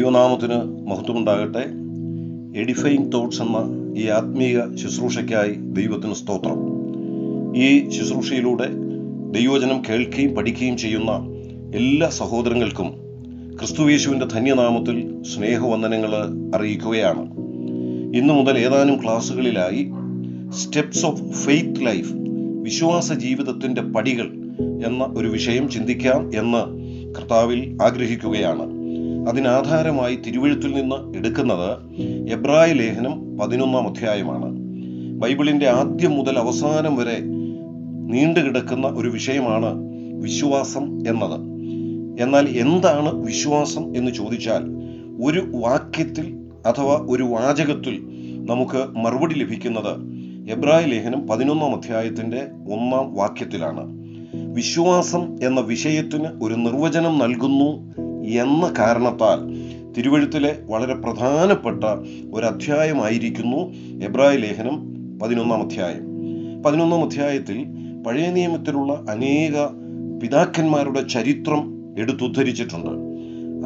ദൈവനാമത്തിന് മഹത്വമുണ്ടാകട്ടെ. Edifying thoughts എന്ന ഈ ആത്മീയ ശുശ്രൂഷയ്ക്കായി ദൈവത്തിന് സ്തോത്രം. ഈ ശുശ്രൂഷയിലൂടെ ദൈവവചനം കേൾക്കുകയും പഠിക്കുകയും ചെയ്യുന്ന എല്ലാ സഹോദരങ്ങൾക്കും ക്രിസ്തുവേശുവിന്റെ ധന്യനാമത്തിൽ സ്നേഹവന്ദനങ്ങൾ അറിയിക്കുകയാണ്. ഇന്നു മുതൽ ഏതാനും ക്ലാസ്സുകളിലായി സ്റ്റെപ്സ് ഓഫ് ഫെയ്ത്ത് ലൈഫ് വിശ്വാസ ജീവിതത്തിന്റെ പടികൾ എന്ന ഒരു വിഷയം ചിന്തിക്കാം എന്ന് കർത്താവിൽ ആഗ്രഹിക്കുകയാണ്. അതിനാധാരമായി തിരുവഴുത്തിൽ നിന്ന് എടുക്കുന്നത് എബ്രായ ലേഖനം പതിനൊന്നാം അധ്യായമാണ്. ബൈബിളിന്റെ ആദ്യം മുതൽ അവസാനം വരെ നീണ്ടുകിടക്കുന്ന ഒരു വിഷയമാണ് വിശ്വാസം എന്നത്. എന്നാൽ എന്താണ് വിശ്വാസം എന്ന് ചോദിച്ചാൽ ഒരു വാക്യത്തിൽ അഥവാ ഒരു വാചകത്തിൽ നമുക്ക് മറുപടി ലഭിക്കുന്നത് എബ്രായ ലേഖനം പതിനൊന്നാം അധ്യായത്തിന്റെ ഒന്നാം വാക്യത്തിലാണ്. വിശ്വാസം എന്ന വിഷയത്തിന് ഒരു നിർവചനം നൽകുന്നു എന്ന കാരണത്താൽ തിരുവഴുത്തിലെ വളരെ പ്രധാനപ്പെട്ട ഒരു അധ്യായമായിരിക്കുന്നു എബ്രായ ലേഖനം പതിനൊന്നാം അധ്യായം. പതിനൊന്നാം അധ്യായത്തിൽ പഴയ നിയമത്തിലുള്ള അനേക പിതാക്കന്മാരുടെ ചരിത്രം എടുത്തുദ്ധരിച്ചിട്ടുണ്ട്.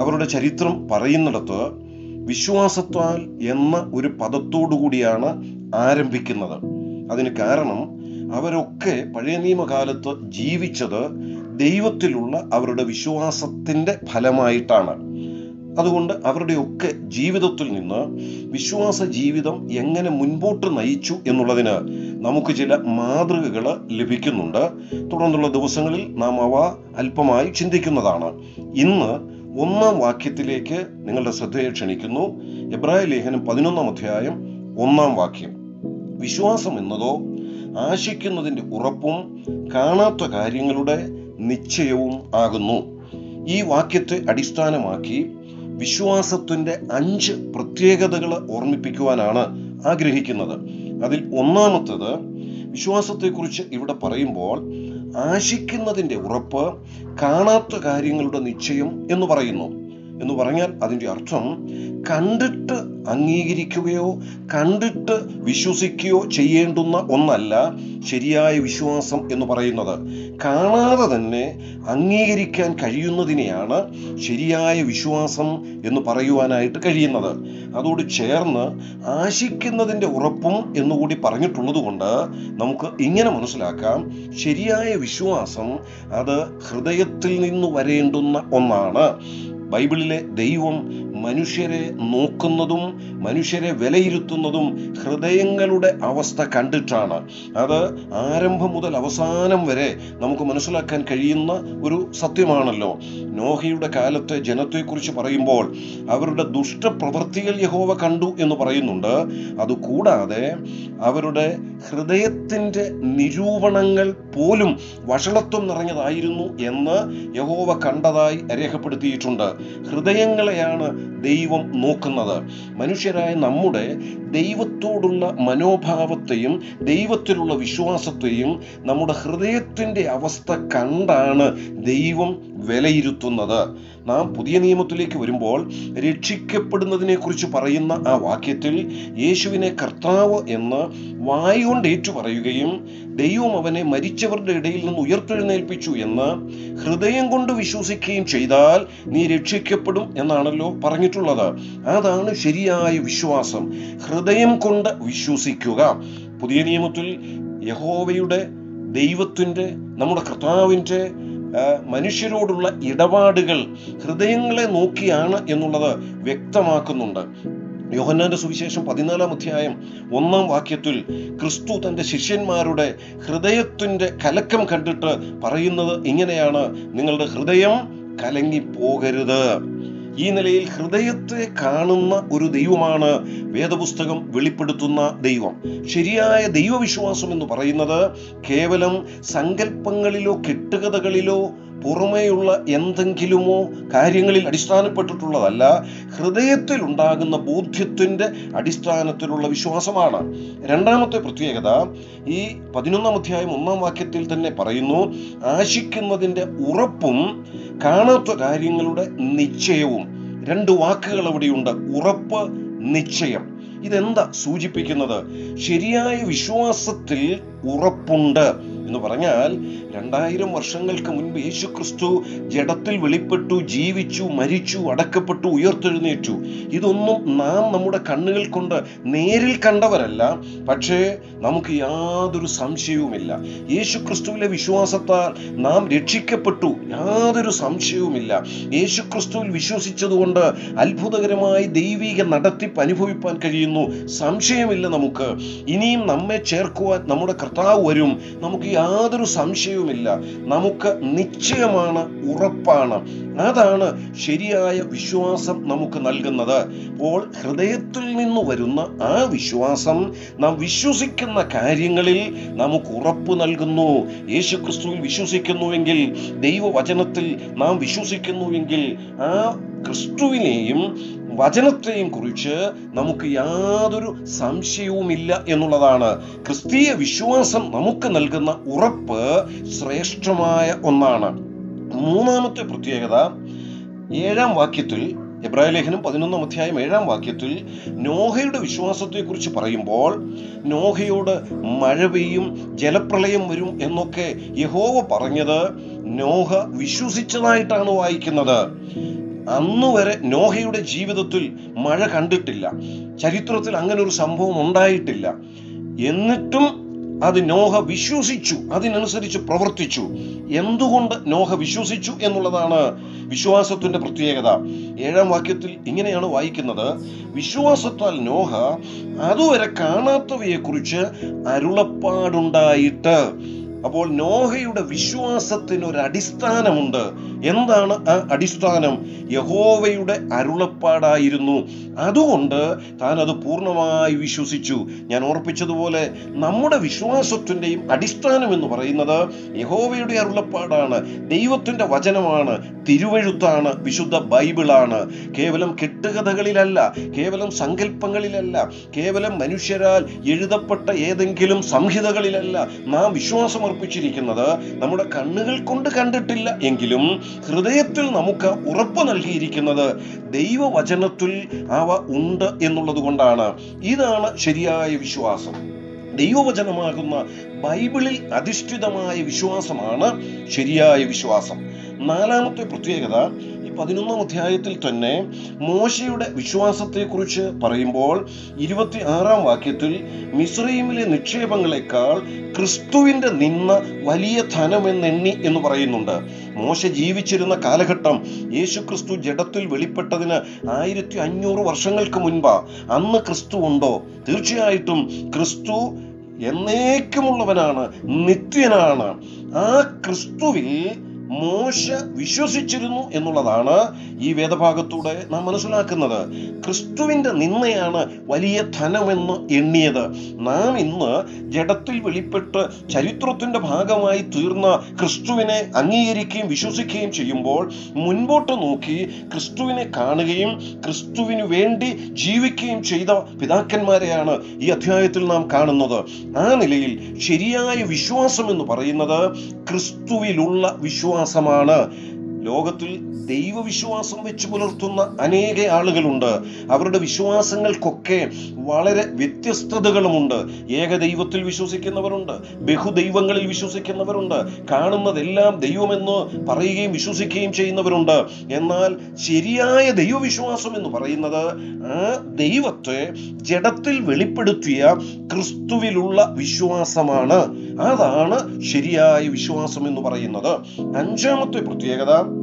അവരുടെ ചരിത്രം പറയുന്നിടത്ത് വിശ്വാസത്താൽ എന്ന ഒരു പദത്തോടുകൂടിയാണ് ആരംഭിക്കുന്നത്. അതിന് കാരണം അവരൊക്കെ പഴയ നിയമകാലത്ത് ജീവിച്ചത് ദൈവത്തിലുള്ള അവരുടെ വിശ്വാസത്തിന്റെ ഫലമായിട്ടാണ്. അതുകൊണ്ട് അവരുടെയൊക്കെ ജീവിതത്തിൽ നിന്ന് വിശ്വാസ ജീവിതം എങ്ങനെ മുൻപോട്ട് നയിച്ചു എന്നുള്ളതിന് നമുക്ക് ചില മാതൃകകൾ ലഭിക്കുന്നുണ്ട്. തുടർന്നുള്ള ദിവസങ്ങളിൽ നാം അവ അല്പമായി ചിന്തിക്കുന്നതാണ്. ഇന്ന് ഒന്നാം വാക്യത്തിലേക്ക് നിങ്ങളുടെ ശ്രദ്ധയെ ക്ഷണിക്കുന്നു. എബ്രായ ലേഖനം പതിനൊന്നാം അധ്യായം ഒന്നാം വാക്യം. വിശ്വാസം എന്നതോ ആശിക്കുന്നതിന്റെ ഉറപ്പും കാണാത്ത കാര്യങ്ങളുടെ നിശ്ചയവും ആകുന്നു. ഈ വാക്യത്തെ അടിസ്ഥാനമാക്കി വിശ്വാസത്തിന്റെ അഞ്ച് പ്രത്യേകതകൾ ഓർമ്മിപ്പിക്കുവാനാണ് ആഗ്രഹിക്കുന്നത്. അതിൽ ഒന്നാമത്തത് വിശ്വാസത്തെക്കുറിച്ച് ഇവിടെ പറയുമ്പോൾ ആശിക്കുന്നതിന്റെ ഉറപ്പ് കാണാത്ത കാര്യങ്ങളുടെ നിശ്ചയം എന്ന് പറയുന്നു. എന്ന് പറഞ്ഞാൽ അതിന്റെ അർത്ഥം കണ്ടിട്ട് അംഗീകരിക്കുകയോ കണ്ടിട്ട് വിശ്വസിക്കുകയോ ചെയ്യേണ്ടുന്ന ഒന്നല്ല ശരിയായ വിശ്വാസം എന്ന് പറയുന്നത്. കാണാതെ തന്നെ അംഗീകരിക്കാൻ കഴിയുന്നതിനെയാണ് ശരിയായ വിശ്വാസം എന്ന് പറയുവാനായിട്ട് കഴിയുന്നത്. അതോട് ചേർന്ന് ആശിക്കുന്നതിന്റെ ഉറപ്പും എന്നുകൂടി പറഞ്ഞിട്ടുള്ളത് കൊണ്ട് നമുക്ക് ഇങ്ങനെ മനസ്സിലാക്കാം. ശരിയായ വിശ്വാസം അത് ഹൃദയത്തിൽ നിന്ന് വരേണ്ടുന്ന ഒന്നാണ്. ബൈബിളിലെ ദൈവം മനുഷ്യരെ നോക്കുന്നതും മനുഷ്യരെ വിലയിരുത്തുന്നതും ഹൃദയങ്ങളുടെ അവസ്ഥ കണ്ടിട്ടാണ്. അത് ആരംഭം മുതൽ അവസാനം വരെ നമുക്ക് മനസ്സിലാക്കാൻ കഴിയുന്ന ഒരു സത്യമാണല്ലോ. നോഹയുടെ കാലത്തെ ജനത്തെക്കുറിച്ച് പറയുമ്പോൾ അവരുടെ ദുഷ്ടപ്രവൃത്തികൾ യഹോവ കണ്ടു എന്ന് പറയുന്നുണ്ട്. അതുകൂടാതെ അവരുടെ ഹൃദയത്തിന്റെ നിരൂപണങ്ങൾ പോലും വഷളത്വം നിറഞ്ഞതായിരുന്നു എന്ന് യഹോവ കണ്ടതായി രേഖപ്പെടുത്തിയിട്ടുണ്ട്. ഹൃദയങ്ങളെയാണ് ദൈവം നോക്കുന്നത്. മനുഷ്യരായ നമ്മുടെ ദൈവത്തോടുള്ള മനോഭാവത്തെയും ദൈവത്തിലുള്ള വിശ്വാസത്തെയും നമ്മുടെ ഹൃദയത്തിന്റെ അവസ്ഥ കണ്ടാണ് ദൈവം വിലയിരുത്തുന്നത്. നാം പുതിയ നിയമത്തിലേക്ക് വരുമ്പോൾ രക്ഷിക്കപ്പെടുന്നതിനെ കുറിച്ച് പറയുന്ന ആ വാക്യത്തിൽ യേശുവിനെ കർത്താവ് എന്ന് വായുകൊണ്ട് ഏറ്റു പറയുകയും ദൈവം അവനെ മരിച്ചവരുടെ ഇടയിൽ നിന്ന് ഉയർത്തെഴുന്നേൽപ്പിച്ചു എന്ന് ഹൃദയം കൊണ്ട് വിശ്വസിക്കുകയും ചെയ്താൽ നീ രക്ഷിക്കപ്പെടും എന്നാണല്ലോ പറഞ്ഞിട്ടുള്ളത്. അതാണ് ശരിയായ വിശ്വാസം. ഹൃദയം കൊണ്ട് വിശ്വസിക്കുക. പുതിയ നിയമത്തിൽ യഹോവയുടെ ദൈവത്തിന്റെ നമ്മുടെ കർത്താവിന്റെ മനുഷ്യരോടുള്ള ഇടപാടുകൾ ഹൃദയങ്ങളെ നോക്കിയാണ് എന്നുള്ളത് വ്യക്തമാക്കുന്നുണ്ട്. യോഹന്നാന്റെ സുവിശേഷം പതിനാലാം അധ്യായം ഒന്നാം വാക്യത്തിൽ ക്രിസ്തു തന്റെ ശിഷ്യന്മാരുടെ ഹൃദയത്തിന്റെ കലക്കം കണ്ടിട്ട് പറയുന്നത് ഇങ്ങനെയാണ്. നിങ്ങളുടെ ഹൃദയം കലങ്ങി കലങ്ങിപ്പോകരുത്. ഈ നിലയിൽ ഹൃദയത്തെ കാണുന്ന ഒരു ദൈവമാണ് വേദപുസ്തകം വെളിപ്പെടുത്തുന്ന ദൈവം. ശരിയായ ദൈവവിശ്വാസം എന്ന് പറയുന്നത് കേവലം സങ്കല്പങ്ങളിലോ കെട്ടുകഥകളിലോ പുറമേയുള്ള എന്തെങ്കിലുമോ കാര്യങ്ങളിൽ അടിസ്ഥാനപ്പെട്ടിട്ടുള്ളതല്ല ഹൃദയത്തിൽ ഉണ്ടാകുന്ന ബോധ്യത്തിന്റെ അടിസ്ഥാനത്തിലുള്ള വിശ്വാസമാണ്. രണ്ടാമത്തെ പ്രത്യേകത ഈ പതിനൊന്നാം അധ്യായം ഒന്നാം വാക്യത്തിൽ തന്നെ പറയുന്നു ആശിക്കുന്നതിന്റെ ഉറപ്പും കാണാത്ത കാര്യങ്ങളുടെ നിശ്ചയവും. രണ്ട് വാക്കുകൾ അവിടെയുണ്ട് ഉറപ്പ് നിശ്ചയം. ഇതെന്താ സൂചിപ്പിക്കുന്നത്? ശരിയായ വിശ്വാസത്തിൽ ഉറപ്പുണ്ട്. എന്ന് പറഞ്ഞാൽ രണ്ടായിരം വർഷങ്ങൾക്ക് മുൻപ് യേശു ക്രിസ്തു ജഡത്തിൽ വെളിപ്പെട്ടു ജീവിച്ചു മരിച്ചു അടക്കപ്പെട്ടു ഉയർത്തെഴുന്നേറ്റു. ഇതൊന്നും നാം നമ്മുടെ കണ്ണുകൾ കൊണ്ട് നേരിൽ കണ്ടവരല്ല. പക്ഷേ നമുക്ക് യാതൊരു സംശയവുമില്ല. യേശു ക്രിസ്തുവിലെ വിശ്വാസത്താൽ നാം രക്ഷിക്കപ്പെട്ടു. യാതൊരു സംശയവുമില്ല. യേശു ക്രിസ്തുവിൽ വിശ്വസിച്ചതുകൊണ്ട് അത്ഭുതകരമായി ദൈവിക നടത്തിപ്പ് അനുഭവിപ്പാൻ കഴിയുന്നു. സംശയമില്ല നമുക്ക്. ഇനിയും നമ്മെ ചേർക്കുവാൻ നമ്മുടെ കർത്താവ് വരും. നമുക്ക് യാതൊരു സംശയവുമില്ല. നമുക്ക് നിശ്ചയമാണ് ഉറപ്പാണ്. അതാണ് ശരിയായ വിശ്വാസം നമുക്ക് നൽകുന്നത്. അപ്പോൾ ഹൃദയത്തിൽ നിന്ന് വരുന്ന ആ വിശ്വാസം നാം വിശ്വസിക്കുന്ന കാര്യങ്ങളിൽ നമുക്ക് ഉറപ്പ് നൽകുന്നു. യേശു ക്രിസ്തുവിൽ വിശ്വസിക്കുന്നുവെങ്കിൽ ദൈവവചനത്തിൽ നാം വിശ്വസിക്കുന്നുവെങ്കിൽ ആ ക്രിസ്തുവിനെയും വചനത്തെയും കുറിച്ച് നമുക്ക് യാതൊരു സംശയവുമില്ല എന്നുള്ളതാണ്. ക്രിസ്തീയ വിശ്വാസം നമുക്ക് നൽകുന്ന ഉറപ്പ് ശ്രേഷ്ഠമായ ഒന്നാണ്. മൂന്നാമത്തെ പ്രത്യേകത ഏഴാം വാക്യത്തിൽ എബ്രാഹിം ലേഖനം പതിനൊന്നാം അധ്യായം ഏഴാം വാക്യത്തിൽ നോഹയുടെ വിശ്വാസത്തെക്കുറിച്ച് പറയുമ്പോൾ നോഹയോട് മഴ പെയ്യും ജലപ്രളയം വരും എന്നൊക്കെ യഹോവ പറഞ്ഞത് നോഹ വിശ്വസിച്ചതായിട്ടാണ് വായിക്കുന്നത്. അന്നു വരെ നോഹയുടെ ജീവിതത്തിൽ മഴ കണ്ടിട്ടില്ല. ചരിത്രത്തിൽ അങ്ങനെ ഒരു സംഭവം ഉണ്ടായിട്ടില്ല. എന്നിട്ടും അത് നോഹ വിശ്വസിച്ചു അതിനനുസരിച്ച് പ്രവർത്തിച്ചു. എന്തുകൊണ്ട് നോഹ വിശ്വസിച്ചു എന്നുള്ളതാണ് വിശ്വാസത്തിന്റെ പ്രത്യേകത. ഏഴാം വാക്യത്തിൽ ഇങ്ങനെയാണ് വായിക്കുന്നത്. വിശ്വാസത്താൽ നോഹ അതുവരെ കാണാത്തവയെക്കുറിച്ച് അരുളപ്പാടുണ്ടായിട്ട് അപ്പോൾ നോഹയുടെ വിശ്വാസത്തിന് ഒരു അടിസ്ഥാനമുണ്ട്. എന്താണ് ആ അടിസ്ഥാനം? യഹോവയുടെ അരുളപ്പാടായിരുന്നു. അതുകൊണ്ട് താൻ അത് പൂർണമായി വിശ്വസിച്ചു. ഞാൻ ഓർപ്പിച്ചതുപോലെ നമ്മുടെ വിശ്വാസത്തിന്റെയും അടിസ്ഥാനം എന്ന് പറയുന്നത് യഹോവയുടെ അരുളപ്പാടാണ് ദൈവത്തിന്റെ വചനമാണ് തിരുവഴുത്താണ് വിശുദ്ധ ബൈബിളാണ്. കേവലം കെട്ടുകഥകളിലല്ല കേവലം സങ്കല്പങ്ങളിലല്ല കേവലം മനുഷ്യരാൽ എഴുതപ്പെട്ട ഏതെങ്കിലും സംഹിതകളിലല്ല നാം വിശ്വാസം അർപ്പിച്ചിരിക്കുന്നത് നമ്മുടെ കണ്ണുകൾ കൊണ്ട് കണ്ടിട്ടില്ല എങ്കിലും ഹൃദയത്തിൽ നമുക്ക് ഉറപ്പ് നൽകിയിരിക്കുന്നത് ദൈവവചനത്തിൽ അവ ഉണ്ട് എന്നുള്ളത് കൊണ്ടാണ്. ഇതാണ് ശരിയായ വിശ്വാസം. ദൈവവചനമാകുന്ന ബൈബിളിൽ അധിഷ്ഠിതമായ വിശ്വാസമാണ് ശരിയായ വിശ്വാസം. നാലാമത്തെ പ്രത്യേകത പതിനൊന്നാം അധ്യായത്തിൽ തന്നെ മോശയുടെ വിശ്വാസത്തെക്കുറിച്ച് പറയുമ്പോൾ ഇരുപത്തി ആറാം വാക്യത്തിൽ മിസ്രൈമിലെ നിക്ഷേപങ്ങളെക്കാൾ ക്രിസ്തുവിന്റെ നിന്ന വലിയ ധനമെന്നെണ്ണി എന്ന് പറയുന്നുണ്ട്. മോശ ജീവിച്ചിരുന്ന കാലഘട്ടം യേശു ക്രിസ്തു ജഡത്തിൽ വെളിപ്പെട്ടതിന് ആയിരത്തി അഞ്ഞൂറ് വർഷങ്ങൾക്ക് മുൻപാ അന്ന് ക്രിസ്തു ഉണ്ടോ? തീർച്ചയായിട്ടും ക്രിസ്തു എന്നേക്കുമുള്ളവനാണ് നിത്യനാണ്. ആ ക്രിസ്തുവിൽ മോശ വിശ്വസിച്ചിരുന്നു എന്നുള്ളതാണ് ഈ വേദഭാഗത്തൂടെ നാം മനസ്സിലാക്കുന്നത്. ക്രിസ്തുവിന്റെ നിന്നയാണ് വലിയ ധനമെന്ന് എണ്ണിയത്. നാം ഇന്ന് ജഡത്തിൽ വെളിപ്പെട്ട് ചരിത്രത്തിന്റെ ഭാഗമായി തീർന്ന ക്രിസ്തുവിനെ അംഗീകരിക്കുകയും വിശ്വസിക്കുകയും ചെയ്യുമ്പോൾ മുൻപോട്ട് നോക്കി ക്രിസ്തുവിനെ കാണുകയും ക്രിസ്തുവിന് വേണ്ടി ജീവിക്കുകയും ചെയ്ത പിതാക്കന്മാരെയാണ് ഈ അധ്യായത്തിൽ നാം കാണുന്നത്. ആ നിലയിൽ ശരിയായ വിശ്വാസം എന്ന് പറയുന്നത് ക്രിസ്തുവിലുള്ള വിശ്വാസമാണ്. ലോകത്തിൽ ദൈവവിശ്വാസം വെച്ച് പുലർത്തുന്ന അനേക ആളുകളുണ്ട്. അവരുടെ വിശ്വാസങ്ങൾക്കൊക്കെ വളരെ വ്യത്യസ്തതകളുമുണ്ട്. ഏകദൈവത്തിൽ വിശ്വസിക്കുന്നവരുണ്ട്. ബഹുദൈവങ്ങളിൽ വിശ്വസിക്കുന്നവരുണ്ട്. കാണുന്നതെല്ലാം ദൈവമെന്ന് പറയുകയും വിശ്വസിക്കുകയും ചെയ്യുന്നവരുണ്ട്. എന്നാൽ ശരിയായ ദൈവവിശ്വാസം എന്ന് പറയുന്നത് ആ ദൈവത്തെ ജഡത്തിൽ വെളിപ്പെടുത്തിയ ക്രിസ്തുവിലുള്ള വിശ്വാസമാണ്. അതാണ് ശരിയായ വിശ്വാസം എന്ന് പറയുന്നത്. അഞ്ചാമത്തെ പ്രത്യേകത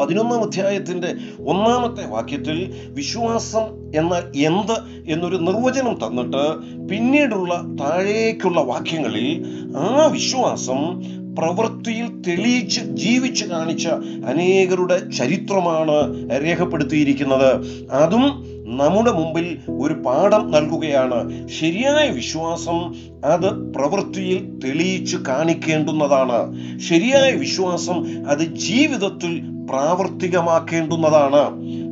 പതിനൊന്നാം അധ്യായത്തിന്റെ ഒന്നാമത്തെ വാക്യത്തിൽ വിശ്വാസം എന്ന എന്ത് എന്നൊരു നിർവചനം തന്നിട്ട് പിന്നീടുള്ള താഴേക്കുള്ള വാക്യങ്ങളിൽ ആ വിശ്വാസം പ്രവൃത്തിയിൽ തെളിയിച്ച് ജീവിച്ച് കാണിച്ച അനേകരുടെ ചരിത്രമാണ് രേഖപ്പെടുത്തിയിരിക്കുന്നത്. അതും നമ്മുടെ മുമ്പിൽ ഒരു പാഠം നൽകുകയാണ്. ശരിയായ വിശ്വാസം അത് പ്രവൃത്തിയിൽ തെളിയിച്ച് കാണിക്കേണ്ടുന്നതാണ്. ശരിയായ വിശ്വാസം അത് ജീവിതത്തിൽ പ്രാവർത്തികമാക്കേണ്ടുന്നതാണ്.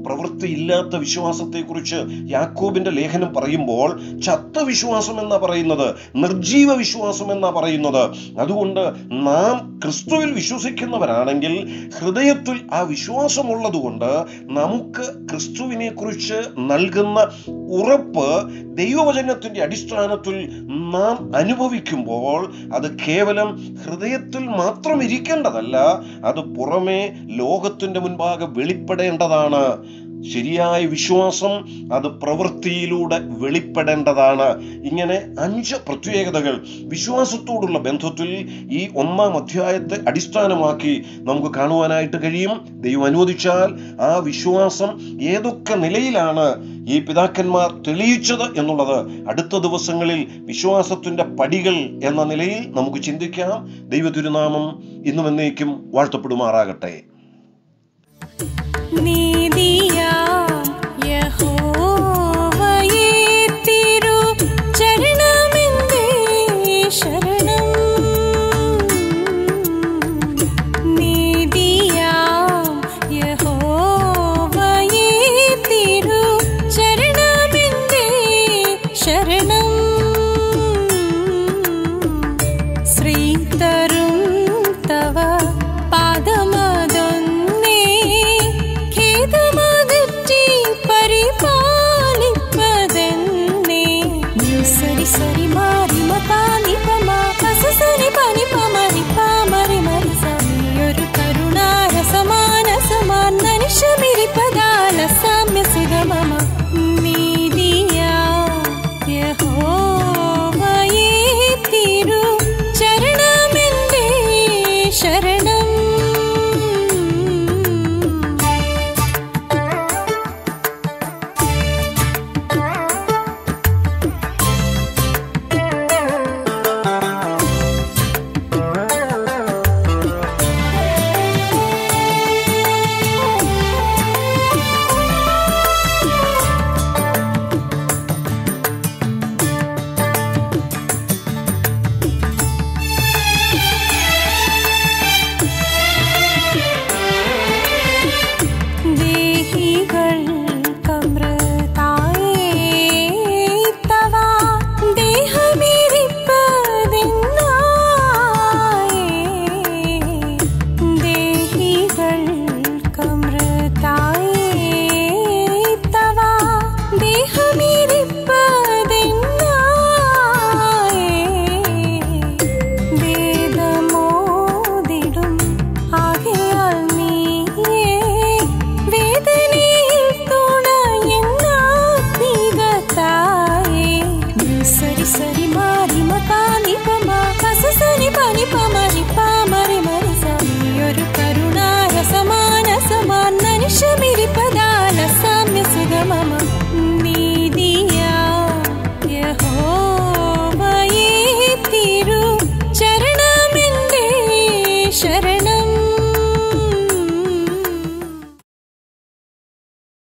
പ്രവൃത്തിയില്ലാത്ത വിശ്വാസത്തെക്കുറിച്ച് യാക്കോബിന്റെ ലേഖനം പറയുമ്പോൾ ചത്ത വിശ്വാസം എന്നാ പറയുന്നത് നിർജീവ വിശ്വാസം എന്നാ പറയുന്നത്. അതുകൊണ്ട് നാം ക്രിസ്തുവിൽ വിശ്വസിക്കുന്നവരാണെങ്കിൽ ഹൃദയത്തിൽ ആ വിശ്വാസമുള്ളത് കൊണ്ട് നമുക്ക് ക്രിസ്തുവിനെ കുറിച്ച് നൽകുന്ന ഉറപ്പ് ദൈവവചനത്തിന്റെ അടിസ്ഥാനത്തിൽ നാം അനുഭവിക്കുമ്പോൾ അത് കേവലം ഹൃദയത്തിൽ മാത്രം ഇരിക്കേണ്ടതല്ല അത് പുറമേ ലോകത്തിന്റെ മുൻപാകെ വെളിപ്പെടേണ്ടതാണ്. ശരിയായ വിശ്വാസം അത് പ്രവൃത്തിയിലൂടെ വെളിപ്പെടേണ്ടതാണ്. ഇങ്ങനെ അഞ്ച് പ്രത്യേകതകൾ വിശ്വാസത്തോടുള്ള ബന്ധത്തിൽ ഈ ഒന്നാം അധ്യായത്തെ അടിസ്ഥാനമാക്കി നമുക്ക് കാണുവാനായിട്ട് കഴിയും. ദൈവം അനുവദിച്ചാൽ ആ വിശ്വാസം ഏതൊക്കെ നിലയിലാണ് ഈ പിതാക്കന്മാർ തെളിയിച്ചത് എന്നുള്ളത് അടുത്ത ദിവസങ്ങളിൽ വിശ്വാസത്തിന്റെ പടികൾ എന്ന നിലയിൽ നമുക്ക് ചിന്തിക്കാം. ദൈവ തിരുനാമം ഇന്നും എന്നേക്കും വാഴ്ത്തപ്പെടുമാറാകട്ടെ. നീതിയാം